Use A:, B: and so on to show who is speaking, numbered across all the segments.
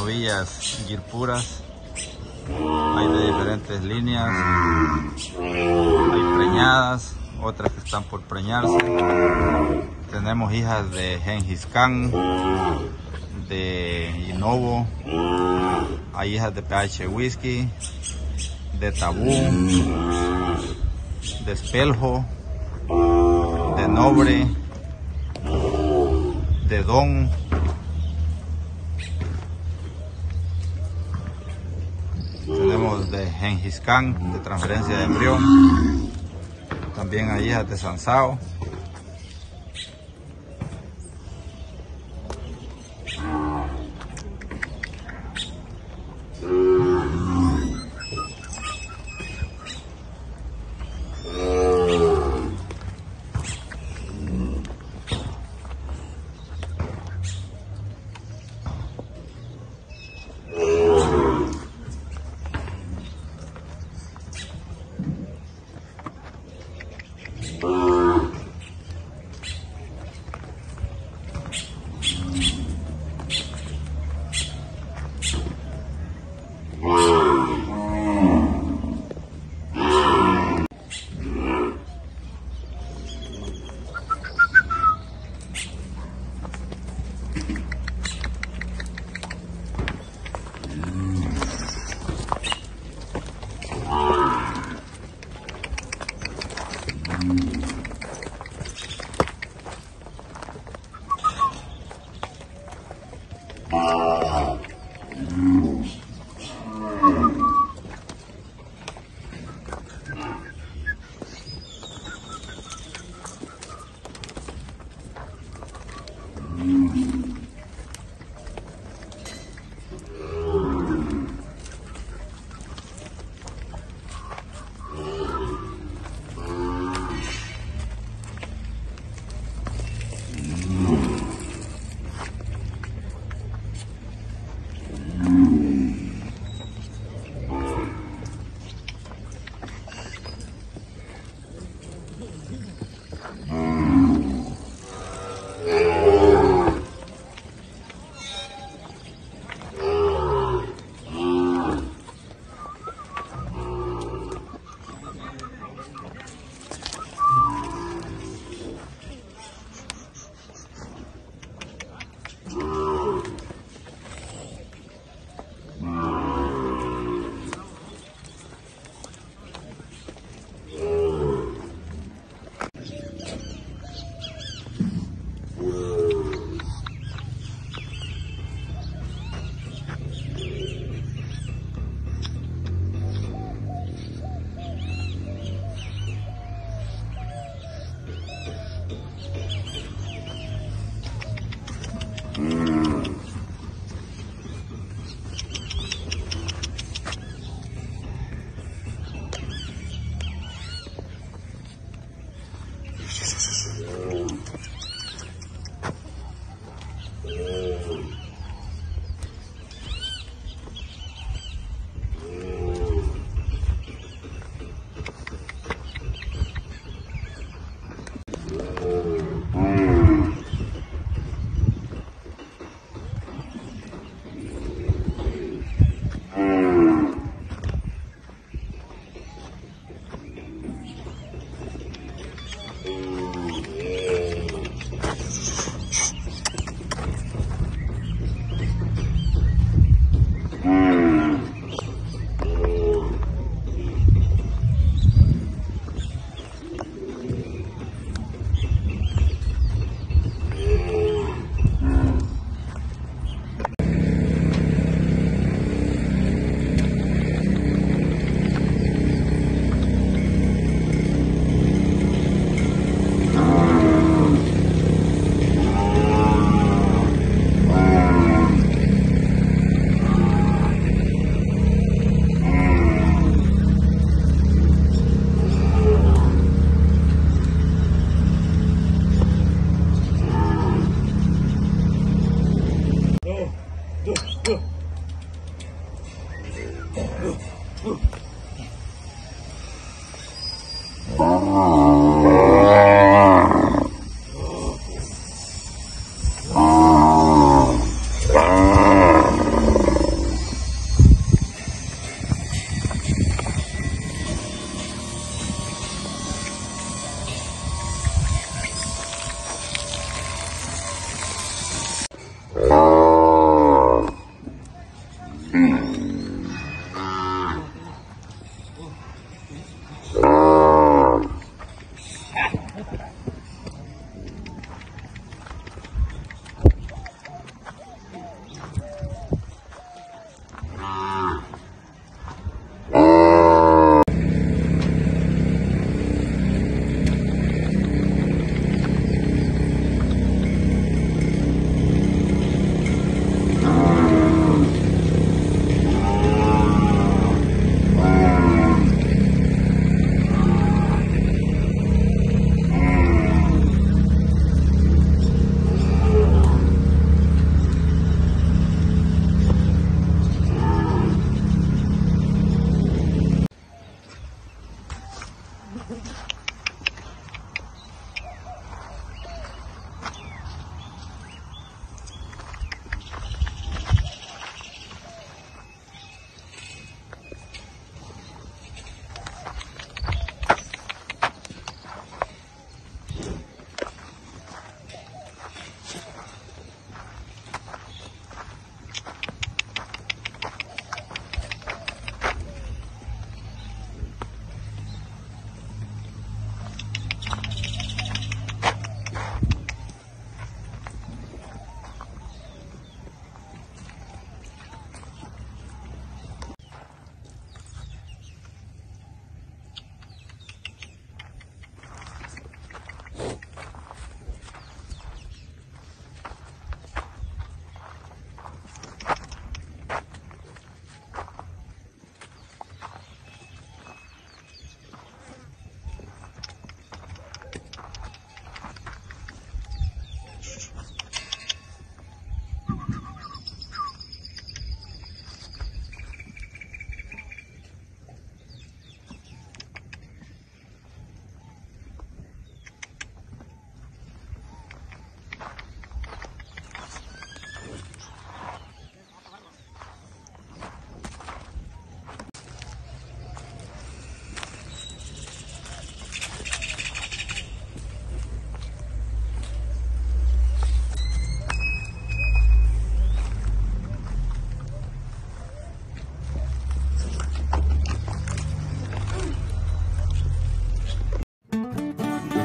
A: novillas girpuras. Hay de diferentes líneas. Hay preñadas, otras que están por preñarse. Tenemos hijas de Gengis Khan, de Innovo. Hay hijas de PH Whisky, de Tabú, de Espeljo, de Nobre, de Don. Tenemos de Gengis de transferencia de embrión. También hay hijas de Sansao. Boo! were Yeah.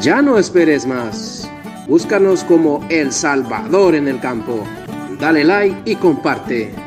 B: Ya no esperes más. Búscanos como El Salvador en el campo. Dale like y comparte.